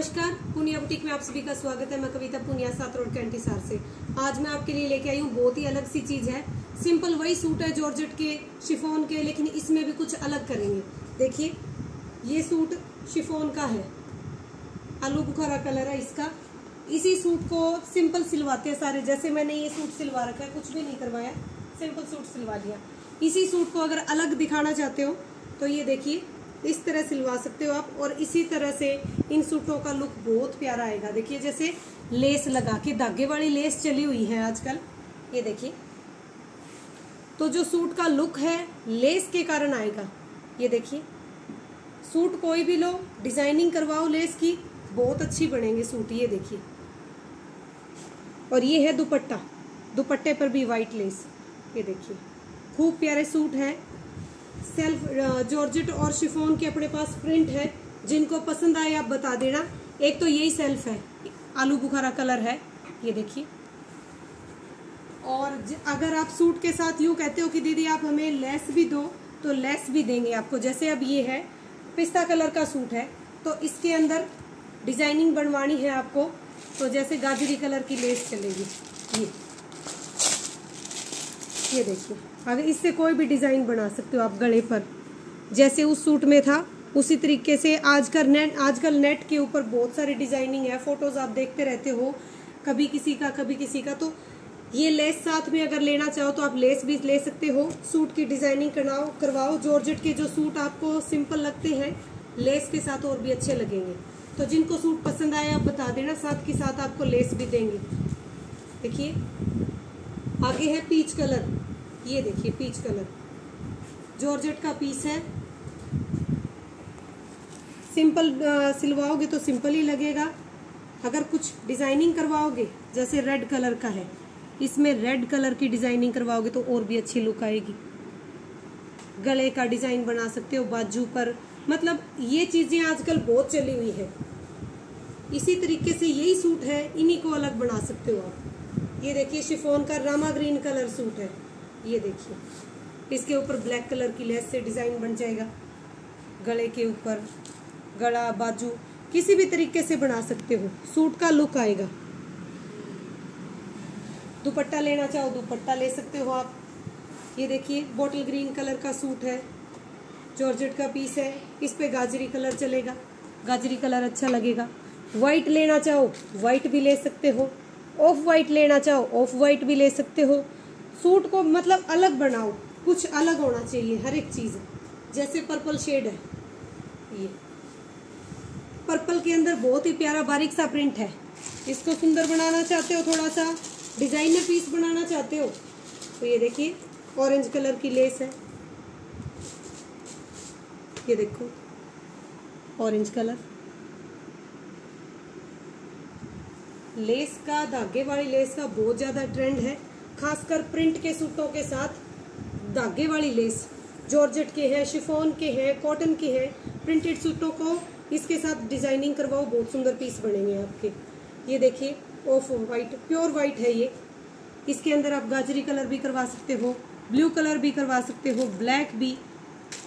नमस्कार, पुनिया बुटीक में आप सभी का स्वागत है। मैं कविता पुनिया, सात रोड कैंटीसार से। आज मैं आपके लिए लेके आई हूँ, बहुत ही अलग सी चीज़ है। सिंपल वही सूट है जॉर्जेट के, शिफोन के, लेकिन इसमें भी कुछ अलग करेंगे। देखिए, ये सूट शिफोन का है। आलू बुखारा कलर है इसका। इसी सूट को सिंपल सिलवाते हैं सारे। जैसे मैंने ये सूट सिलवा रखा है, कुछ भी नहीं करवाया। सिंपल सूट सिलवा लिया। इसी सूट को अगर अलग दिखाना चाहते हो तो ये देखिए इस तरह सिलवा सकते हो आप, और इसी तरह से इन सूटों का लुक बहुत प्यारा आएगा। देखिए, जैसे लेस लगा के, धागे वाली लेस चली हुई है आजकल। ये देखिए। तो जो सूट का लुक है, लेस के कारण आएगा। ये देखिए। सूट कोई भी लो, डिज़ाइनिंग करवाओ लेस की, बहुत अच्छी बनेंगे सूट। ये देखिए। और ये है दुपट्टा। दुपट्टे पर भी वाइट लेस ये देखिए। खूब प्यारे सूट है। सेल्फ जॉर्जेट और शिफोन के अपने पास प्रिंट है, जिनको पसंद आए आप बता देना। एक तो यही सेल्फ है, आलू बुखारा कलर है, ये देखिए। और अगर आप सूट के साथ यूँ कहते हो कि दीदी आप हमें लेस भी दो तो लेस भी देंगे आपको। जैसे अब ये है, पिस्ता कलर का सूट है तो इसके अंदर डिज़ाइनिंग बनवानी है आपको तो जैसे गाजरी कलर की लेस चलेगी, ये। ये देखिए। अगर इससे कोई भी डिज़ाइन बना सकते हो आप गले पर। जैसे उस सूट में था, उसी तरीके से आजकल नेट आजकल नेट के ऊपर बहुत सारी डिज़ाइनिंग है, फ़ोटोज़ आप देखते रहते हो, कभी किसी का, कभी किसी का। तो ये लेस साथ में अगर लेना चाहो तो आप लेस भी ले सकते हो। सूट की डिज़ाइनिंग करवाओ करवाओ। जॉर्जेट के जो सूट आपको सिंपल लगते हैं, लेस के साथ और भी अच्छे लगेंगे। तो जिनको सूट पसंद आए आप बता देना, साथ के साथ आपको लेस भी देंगे। देखिए, आगे है पीच कलर। ये देखिए पीच कलर जॉर्जेट का पीस है। सिंपल सिलवाओगे तो सिंपल ही लगेगा। अगर कुछ डिज़ाइनिंग करवाओगे, जैसे रेड कलर का है, इसमें रेड कलर की डिज़ाइनिंग करवाओगे तो और भी अच्छी लुक आएगी। गले का डिज़ाइन बना सकते हो, बाजू पर। मतलब ये चीज़ें आजकल बहुत चली हुई है। इसी तरीके से यही सूट है, इन्हीं को अलग बना सकते हो आप। ये देखिए शिफोन का रामा ग्रीन कलर सूट है। ये देखिए। इसके ऊपर ब्लैक कलर की लेस से डिज़ाइन बन जाएगा। गले के ऊपर, गला, बाजू, किसी भी तरीके से बना सकते हो। सूट का लुक आएगा। दुपट्टा लेना चाहो, दुपट्टा ले सकते हो आप। ये देखिए, बॉटल ग्रीन कलर का सूट है। जॉर्जेट का पीस है। इस पे गाजरी कलर चलेगा। गाजरी कलर अच्छा लगेगा। वाइट लेना चाहो, व्हाइट भी ले सकते हो। ऑफ़ व्हाइट लेना चाहो, ऑफ़ व्हाइट भी ले सकते हो। सूट को मतलब अलग बनाओ, कुछ अलग होना चाहिए, हर एक चीज़। जैसे पर्पल शेड है, ये। पर्पल के अंदर बहुत ही प्यारा बारीक सा प्रिंट है। इसको सुंदर बनाना चाहते हो थोड़ा सा डिज़ाइनर पीस बनाना चाहते हो तो ये देखिए ऑरेंज कलर की लेस है। ये देखो ऑरेंज कलर लेस का, धागे वाली लेस का बहुत ज़्यादा ट्रेंड है। खासकर प्रिंट के सूटों के साथ धागे वाली लेस, जॉर्जेट के हैं, शिफोन के हैं, कॉटन के हैं, प्रिंटेड सूटों को इसके साथ डिज़ाइनिंग करवाओ, बहुत सुंदर पीस बनेंगे आपके। ये देखिए, ऑफ़ वाइट, प्योर वाइट है ये। इसके अंदर आप गाजरी कलर भी करवा सकते हो, ब्लू कलर भी करवा सकते हो, ब्लैक भी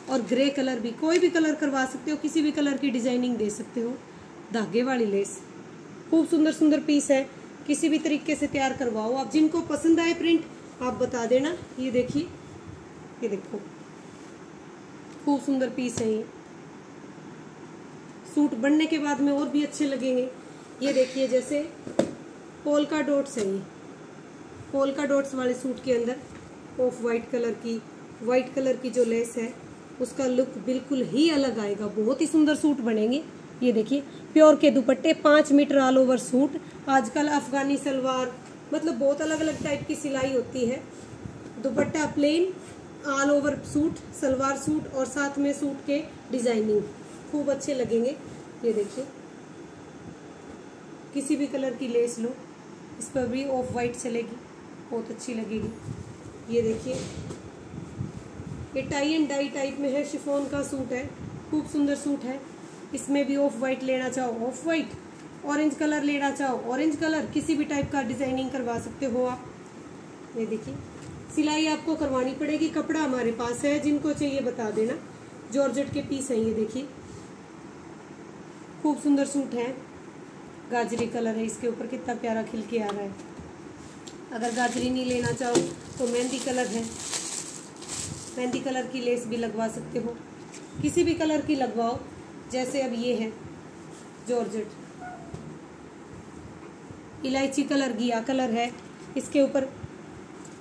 और ग्रे कलर भी। कोई भी कलर करवा सकते हो, किसी भी कलर की डिज़ाइनिंग दे सकते हो। धागे वाली लेस, खूब सुंदर सुंदर पीस है। किसी भी तरीके से तैयार करवाओ। आप जिनको पसंद आए प्रिंट आप बता देना। ये देखिए, ये देखो। खूब सुंदर पीस है ये। सूट बनने के बाद में और भी अच्छे लगेंगे। ये देखिए, जैसे पोलका डॉट्स है ये। पोलका डॉट्स वाले सूट के अंदर ऑफ़ वाइट कलर की वाइट कलर की जो लेस है, उसका लुक बिल्कुल ही अलग आएगा। बहुत ही सुंदर सूट बनेंगे। ये देखिए, प्योर के दुपट्टे, पाँच मीटर ऑल ओवर सूट आजकल अफगानी सलवार मतलब बहुत अलग अलग टाइप की सिलाई होती है। Dupatta plain all over suit salwar suit और साथ में सूट के डिज़ाइनिंग खूब अच्छे लगेंगे। ये देखिए, किसी भी कलर की लेस लो, इस पर भी ऑफ़ वाइट चलेगी, बहुत अच्छी लगेगी। ये देखिए, ये टाई एंड डाई टाइप में है शिफोन का सूट है, खूब सुंदर सूट है। इसमें भी ऑफ़ वाइट लेना चाहो ऑफ़ वाइट ऑरेंज कलर लेना चाहो ऑरेंज कलर किसी भी टाइप का डिज़ाइनिंग करवा सकते हो आप। ये देखिए, सिलाई आपको करवानी पड़ेगी, कपड़ा हमारे पास है, जिनको चाहिए बता देना। जॉर्जेट के पीस हैं ये देखिए। खूब सुंदर सूट है। गाजरी कलर है, इसके ऊपर कितना प्यारा खिल के आ रहा है। अगर गाजरी नहीं लेना चाहो तो मेहंदी कलर है। मेहंदी कलर की लेस भी लगवा सकते हो। किसी भी कलर की लगवाओ जैसे अब ये है, जॉर्जेट। इलायची कलर गिया, कलर है। इसके ऊपर,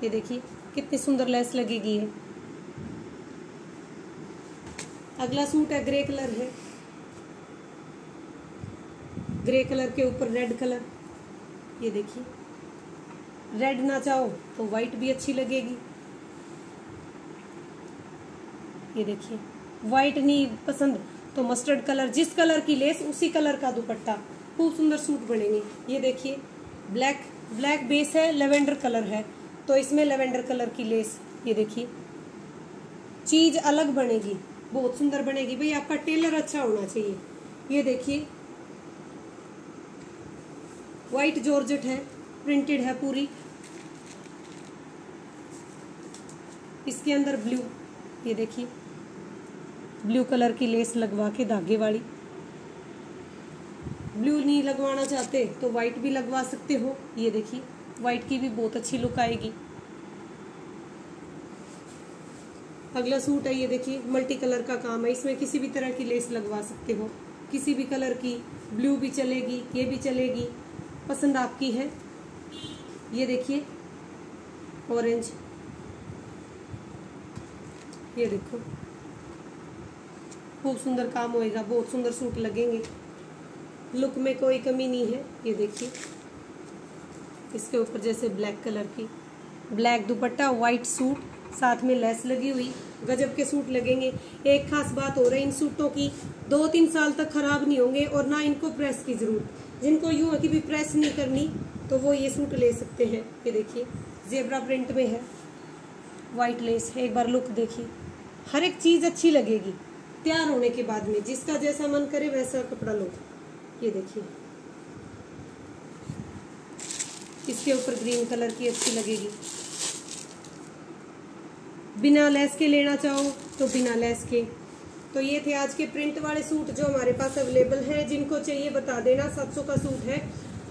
ये देखिए, कितनी सुंदर लेस लगेगी है अगला सूट है, ग्रे कलर है। ग्रे कलर के ऊपर रेड कलर। ये देखिए, रेड ना चाहो तो वाइट भी अच्छी लगेगी। ये देखिए वाइट नहीं, पसंद तो मस्टर्ड कलर जिस कलर की लेस उसी कलर का दुपट्टा। खूब सुंदर सूट बनेंगे। ये देखिए ब्लैक ब्लैक बेस है लेवेंडर कलर है। तो इसमें लेवेंडर कलर की लेस ये देखिए। चीज़ अलग बनेगी, बहुत सुंदर बनेगी। भाई आपका टेलर अच्छा होना चाहिए। ये देखिए व्हाइट जॉर्जेट है प्रिंटेड है पूरी। इसके अंदर ब्लू ये देखिए। ब्लू कलर की लेस लगवा के धागे वाली। ब्लू नहीं लगवाना चाहते तो व्हाइट भी लगवा सकते हो। ये देखिए व्हाइट की भी बहुत अच्छी लुक आएगी। अगला सूट है ये देखिए मल्टी कलर का काम है। इसमें किसी भी तरह की लेस लगवा सकते हो। किसी भी कलर की ब्लू भी चलेगी, ये भी चलेगी। पसंद आपकी है? ये देखिए ऑरेंज ये देखो। खूब सुंदर काम होएगा, बहुत सुंदर सूट लगेंगे। लुक में कोई कमी नहीं है, ये देखिए। इसके ऊपर जैसे ब्लैक कलर की। ब्लैक दुपट्टा वाइट सूट साथ में लेस लगी हुई, गजब के सूट लगेंगे। एक खास बात हो रही है, इन सूटों की दो तीन साल तक खराब नहीं होंगे और ना इनको प्रेस की ज़रूरत। जिनको यूँ है कि भी प्रेस नहीं करनी तो वो ये सूट ले सकते हैं। ये देखिए जेबरा प्रिंट में है। वाइट लेस है एक बार लुक देखिए। हर एक चीज़ अच्छी लगेगी। तैयार होने के बाद में, जिसका जैसा मन करे वैसा कपड़ा लो। ये देखिए। इसके ऊपर ग्रीन कलर की अच्छी लगेगी। बिना लेस के लेना चाहो तो बिना लेस के। तो ये थे आज के प्रिंट वाले सूट जो हमारे पास अवेलेबल हैं, जिनको चाहिए बता देना 700 का सूट है।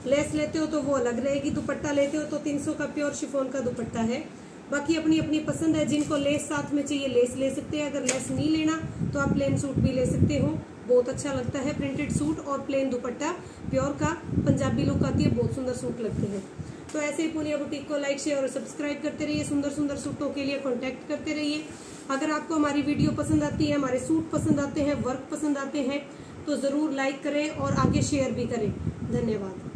लेस लेते हो तो वो अलग रहेगी, दुपट्टा लेते हो तो 300 का प्योर शिफोन का दुपट्टा है। बाकी अपनी अपनी पसंद है, जिनको लेस साथ में चाहिए लेस ले सकते हैं। अगर लेस नहीं लेना तो आप प्लेन सूट भी ले सकते हो। बहुत अच्छा लगता है प्रिंटेड सूट और प्लेन दुपट्टा। प्योर का, पंजाबी लुक आती है, बहुत सुंदर सूट लगते हैं। तो ऐसे ही पूनिया बुटीक को लाइक शेयर और सब्सक्राइब करते रहिए। सुंदर सुंदर सूटों के लिए कॉन्टेक्ट करते रहिए। अगर आपको हमारी वीडियो पसंद आती है, हमारे सूट पसंद आते हैं वर्क पसंद आते हैं तो ज़रूर लाइक करें और आगे शेयर भी करें। धन्यवाद।